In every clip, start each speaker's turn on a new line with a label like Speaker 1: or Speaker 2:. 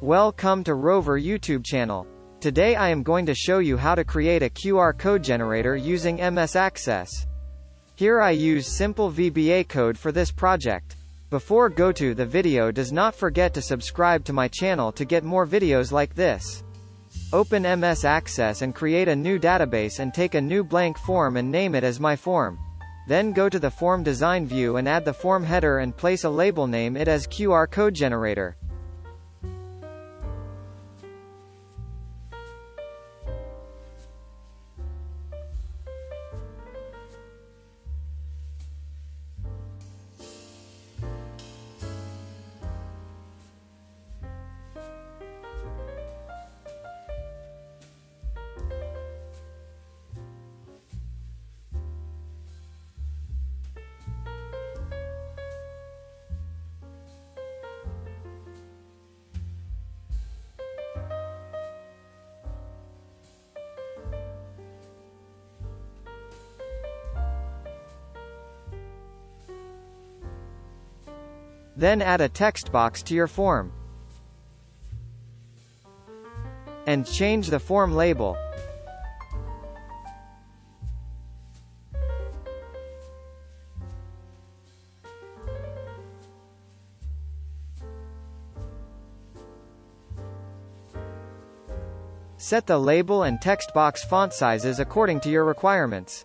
Speaker 1: Welcome to Rover YouTube channel. Today I am going to show you how to create a QR code generator using MS Access. Here I use simple VBA code for this project. Before go to the video does not forget to subscribe to my channel to get more videos like this. Open MS Access and create a new database and take a new blank form and name it as my form. Then go to the form design view and add the form header and place a label name it as QR code generator. Then add a text box to your form. And change the form label. Set the label and text box font sizes according to your requirements.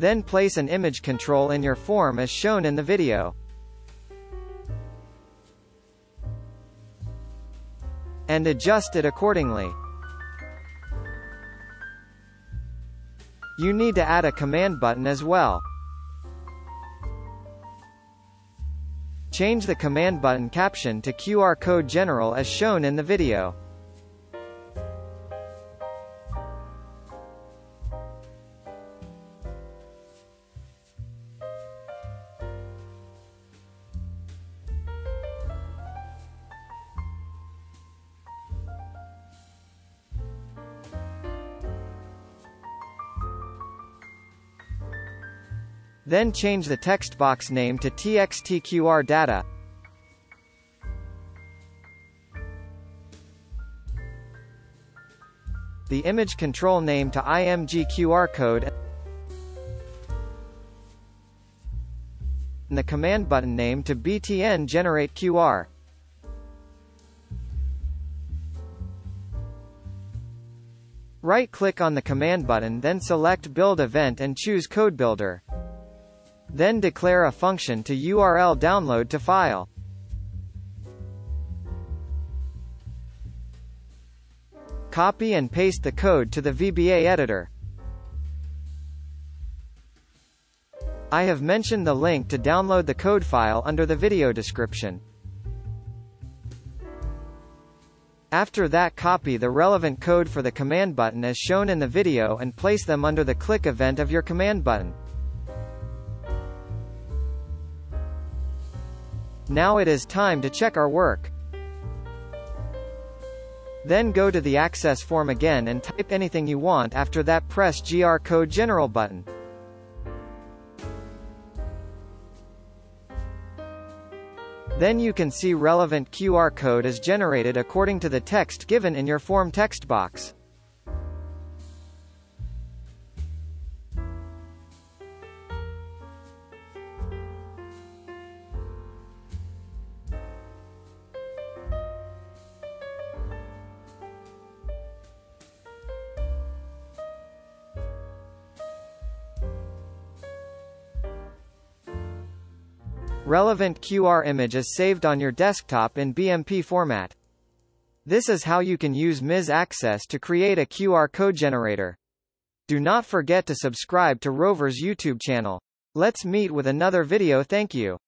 Speaker 1: Then place an image control in your form as shown in the video. And adjust it accordingly. You need to add a command button as well. Change the command button caption to QR code general as shown in the video. Then change the text box name to TXTQR data. The image control name to IMG QR code and the command button name to BTN generate QR. Right-click on the command button then select Build Event and choose Code Builder. Then declare a function to URL download to file. Copy and paste the code to the VBA editor. I have mentioned the link to download the code file under the video description. After that copy the relevant code for the command button as shown in the video and place them under the click event of your command button. Now it is time to check our work. Then go to the access form again and type anything you want after that press QR code general button. Then you can see relevant QR code is generated according to the text given in your form text box. Relevant QR image is saved on your desktop in BMP format. This is how you can use MS Access to create a QR code generator. Do not forget to subscribe to Rover's YouTube channel. Let's meet with another video thank you.